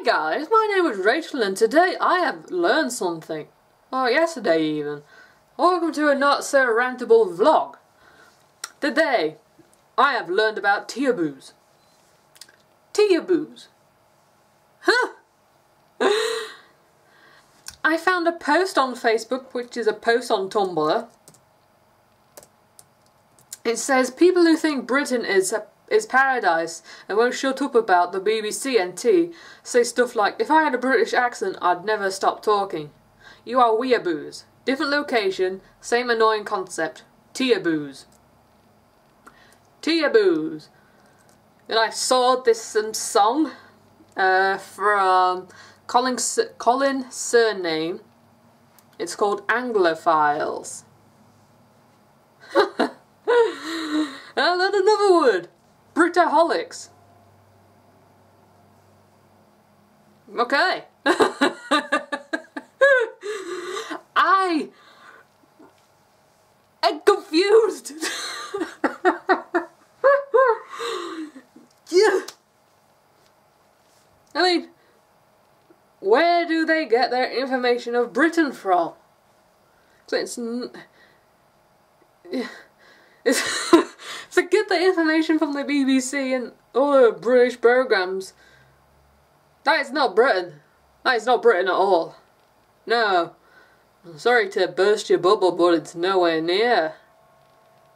Hi guys, my name is Rachel and today I have learned something. Oh, yesterday even. Welcome to a not so rantable vlog. Today, I have learned about Teaboos. Teaboos. Huh. I found a post on Facebook, which is a post on Tumblr. It says, people who think Britain is a is paradise and won't shut up about the BBC and tea say stuff like, if I had a British accent, I'd never stop talking. You are weeaboos. Different location, same annoying concept. Teaboos. Teaboos. And I saw this um, song uh, from Colin, Colin Surname. It's called Anglophiles. and then another word. Britaholics. Okay. I am confused. yeah. I mean, where do they get their information of Britain from? So it's, it's to get the information from the BBC and other British programmes. That is not Britain. That is not Britain at all. No. Sorry to burst your bubble, but it's nowhere near.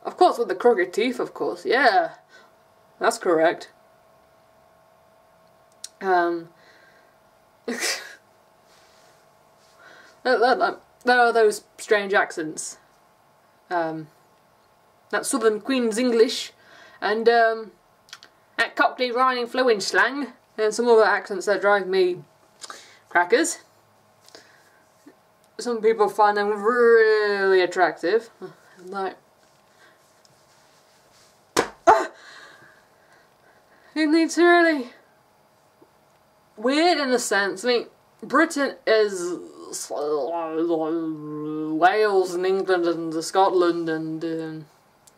Of course, with the crooked teeth, of course. Yeah. That's correct. Um. there are those strange accents. Um that Southern Queen's English, and um, that Cockney rhyming flowing slang, and some other accents that drive me crackers. Some people find them really attractive. Like, ah! it's really weird in a sense. I mean, Britain is Wales and England and Scotland and um,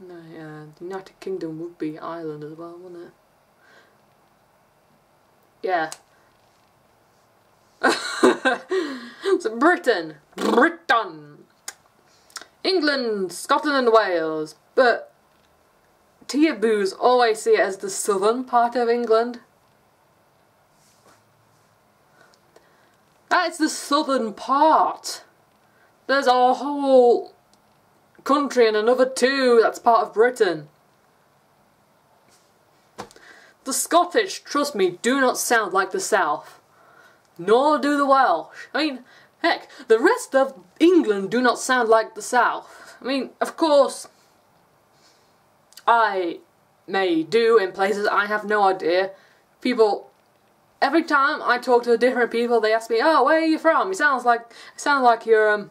no, yeah, the United Kingdom would be Ireland as well, wouldn't it? Yeah. so Britain, Britain, England, Scotland and Wales, but Teaboos always see it as the southern part of England. That is the southern part. There's a whole country and another two that's part of Britain. The Scottish, trust me, do not sound like the South. Nor do the Welsh. I mean, heck, the rest of England do not sound like the South. I mean, of course, I may do in places I have no idea. People, every time I talk to different people, they ask me, "Oh, where are you from?" It sounds like, sounds like you're um,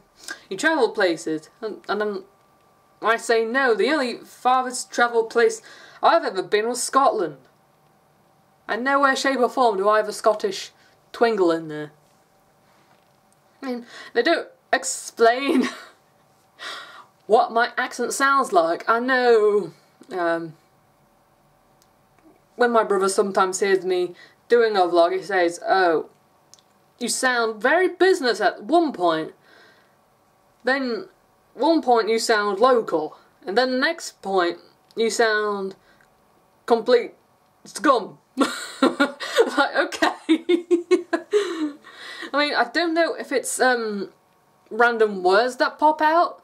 you travel places, and, and I'm I say no, the only farthest travelled place I've ever been was Scotland. And nowhere, shape or form do I have a Scottish twingle in there. I mean, they don't explain what my accent sounds like. I know um, when my brother sometimes hears me doing a vlog, he says, oh, you sound very business at one point. Then one point you sound local, and then the next point you sound complete scum. like, okay. I mean, I don't know if it's um, random words that pop out.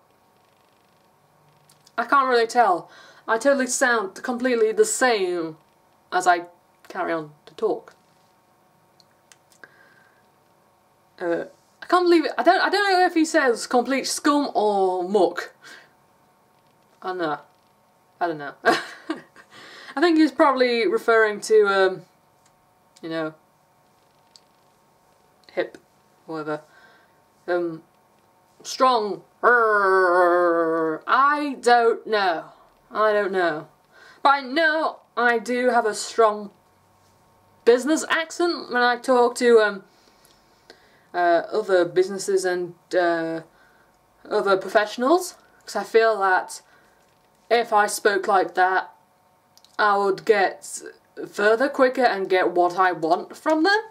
I can't really tell. I totally sound completely the same as I carry on to talk. Uh, can't believe it. I don't. I don't know if he says complete scum or muck. I don't know. I don't know. I think he's probably referring to, um, you know, hip, whatever. Um, strong. I don't know. I don't know. But I know I do have a strong business accent when I talk to um, uh, other businesses and uh, other professionals because I feel that if I spoke like that I would get further quicker and get what I want from them.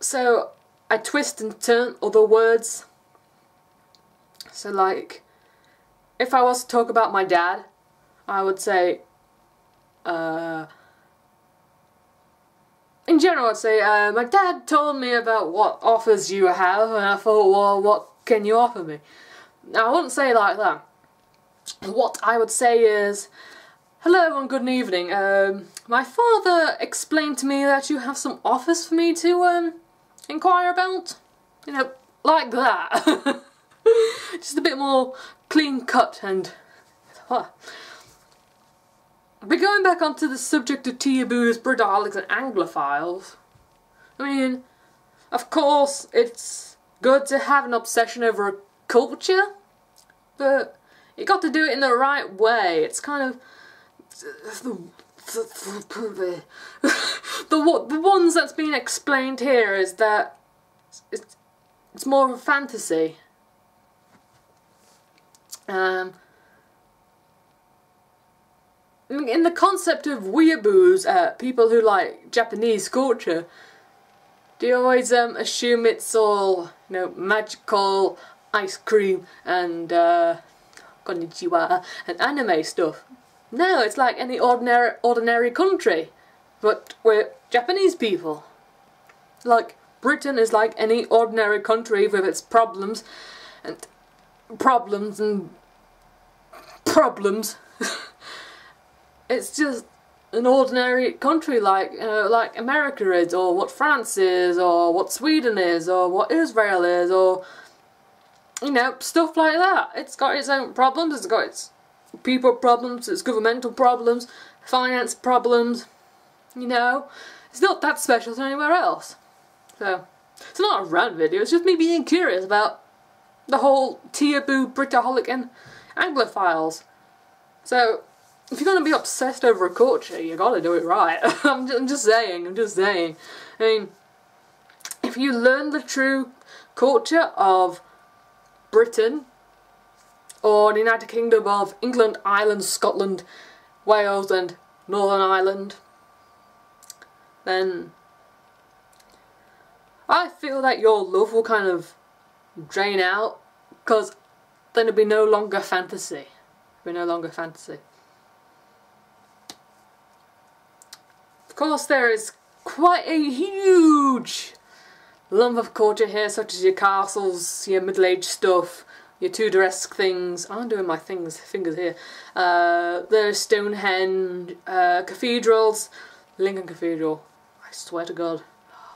So I twist and turn other words. So like, if I was to talk about my dad, I would say, uh, in general, I'd say, uh, my dad told me about what offers you have, and I thought, well, what can you offer me? Now, I wouldn't say like that. What I would say is, hello and good evening. Um, my father explained to me that you have some offers for me to um, inquire about. You know, like that. Just a bit more clean cut and... Huh. But going back onto the subject of Teaboos, Britaholics and Anglophiles, I mean, of course, it's good to have an obsession over a culture, but you got to do it in the right way. It's kind of the the, the, the ones that's been explained here is that it's, it's more of a fantasy. Um, in the concept of weeaboos, uh, people who like Japanese culture, do you always um, assume it's all, you know, magical ice cream and uh, konnichiwa and anime stuff? No, it's like any ordinary ordinary country, but we're Japanese people. Like Britain is like any ordinary country with its problems and problems and problems. it's just an ordinary country like you know, like America is, or what France is, or what Sweden is, or what Israel is, or you know stuff like that. It's got its own problems. It's got its people problems. It's governmental problems, finance problems. You know, it's not that special to anywhere else. So it's not a rant video. It's just me being curious about the whole Teaboo Britaholic and Anglophiles. So if you're going to be obsessed over a culture, you got to do it right. I'm, just, I'm just saying, I'm just saying. I mean, if you learn the true culture of Britain, or the United Kingdom of England, Ireland, Scotland, Wales and Northern Ireland, then I feel that your love will kind of drain out because then it'll be no longer fantasy. It'll be no longer fantasy. Course there is quite a huge lump of culture here such as your castles, your middle age stuff, your Tudoresque things. I'm doing my things fingers here. Uh, there's Stonehenge, uh, cathedrals, Lincoln Cathedral. I swear to God,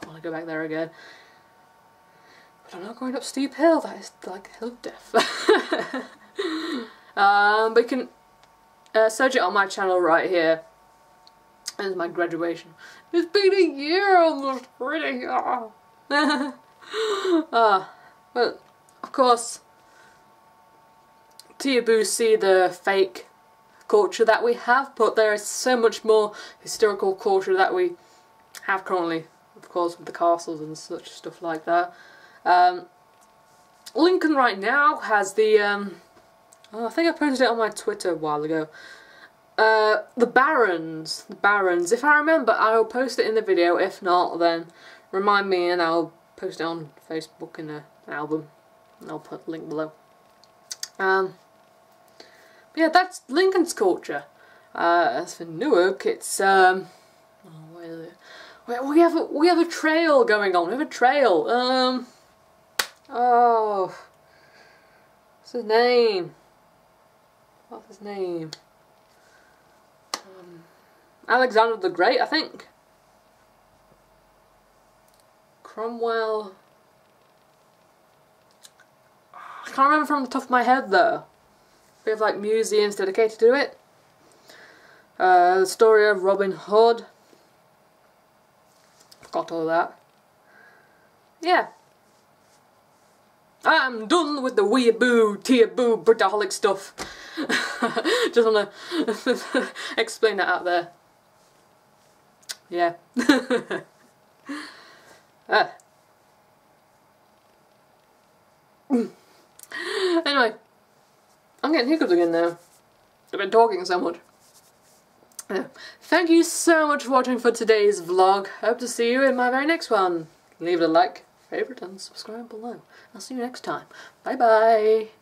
I want to go back there again. But I'm not going up steep hill. That is like hill of death. um, but you can uh, search it on my channel right here. There's my graduation. It's been a year almost already. Oh. uh, but of course, Teaboo see the fake culture that we have, but there is so much more historical culture that we have currently, of course, with the castles and such stuff like that. Um, Lincoln right now has the, um, oh, I think I posted it on my Twitter a while ago, uh, the Barons, the Barons, if I remember I'll post it in the video, if not then remind me and I'll post it on Facebook in a, an album, and I'll put a link below. Um, yeah, that's Lincoln's culture. Uh, as for Newark, it's, um, oh, it? We have a, we have a trail going on. We have a trail. Um. Oh. What's his name? What's his name? Alexander the Great, I think. Cromwell. I can't remember from the top of my head though. We have like museums dedicated to it. Uh, the story of Robin Hood. Forgot all that. Yeah. I'm done with the weeaboo, teaboo, Britaholic stuff. Just want to explain that out there. Yeah. ah. anyway, I'm getting hiccups again now. I've been talking so much. Yeah. Thank you so much for watching for today's vlog. Hope to see you in my very next one. leave it a like, favorite, and subscribe below. I'll see you next time. Bye bye.